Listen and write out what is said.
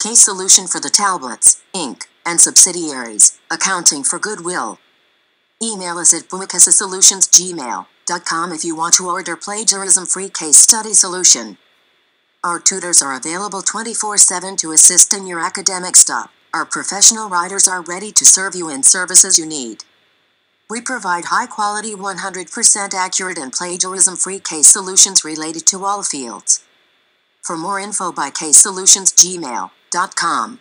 Case Solution for the Talbots, Inc., and subsidiaries, accounting for goodwill. Email us at bumikasasolutionsgmail.com if you want to order plagiarism-free case study solution. Our tutors are available 24-7 to assist in your academic stuff. Our professional writers are ready to serve you in services you need. We provide high-quality 100% accurate and plagiarism-free case solutions related to all fields. For more info by casesolutionsgmail.com.